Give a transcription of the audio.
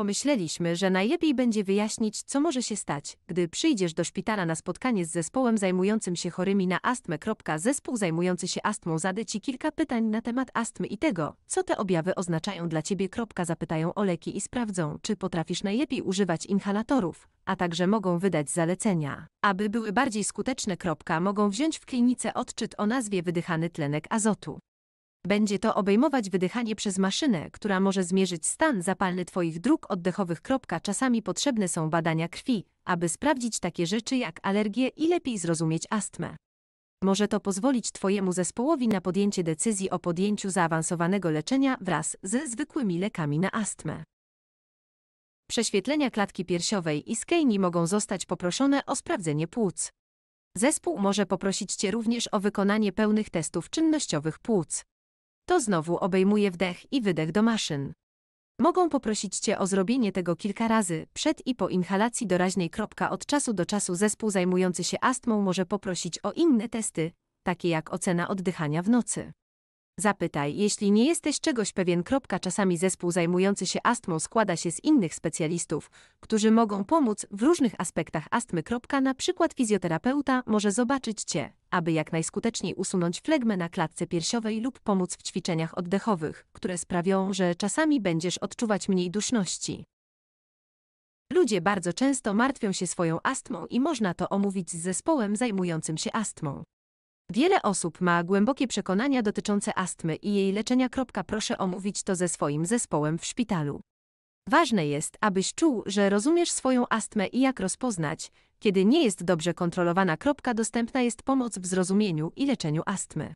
Pomyśleliśmy, że najlepiej będzie wyjaśnić, co może się stać, gdy przyjdziesz do szpitala na spotkanie z zespołem zajmującym się chorymi na astmę. Zespół zajmujący się astmą zada Ci kilka pytań na temat astmy i tego, co te objawy oznaczają dla Ciebie. Zapytają o leki i sprawdzą, czy potrafisz najlepiej używać inhalatorów, a także mogą wydać zalecenia. Aby były bardziej skuteczne. Mogą wziąć w klinice odczyt o nazwie wydychany tlenek azotu. Będzie to obejmować wydychanie przez maszynę, która może zmierzyć stan zapalny Twoich dróg oddechowych. Czasami potrzebne są badania krwi, aby sprawdzić takie rzeczy jak alergie i lepiej zrozumieć astmę. Może to pozwolić Twojemu zespołowi na podjęcie decyzji o podjęciu zaawansowanego leczenia wraz ze zwykłymi lekami na astmę. Prześwietlenia klatki piersiowej i skejni mogą zostać poproszone o sprawdzenie płuc. Zespół może poprosić Cię również o wykonanie pełnych testów czynnościowych płuc. To znowu obejmuje wdech i wydech do maszyn. Mogą poprosić Cię o zrobienie tego kilka razy, przed i po inhalacji doraźnej. Od czasu do czasu zespół zajmujący się astmą może poprosić o inne testy, takie jak ocena oddychania w nocy. Zapytaj, jeśli nie jesteś czegoś pewien. Czasami zespół zajmujący się astmą składa się z innych specjalistów, którzy mogą pomóc w różnych aspektach astmy. Na przykład fizjoterapeuta może zobaczyć Cię, aby jak najskuteczniej usunąć flegmę na klatce piersiowej lub pomóc w ćwiczeniach oddechowych, które sprawią, że czasami będziesz odczuwać mniej duszności. Ludzie bardzo często martwią się swoją astmą i można to omówić z zespołem zajmującym się astmą. Wiele osób ma głębokie przekonania dotyczące astmy i jej leczenia. Proszę omówić to ze swoim zespołem w szpitalu. Ważne jest, abyś czuł, że rozumiesz swoją astmę i jak rozpoznać, kiedy nie jest dobrze kontrolowana. Dostępna jest pomoc w zrozumieniu i leczeniu astmy.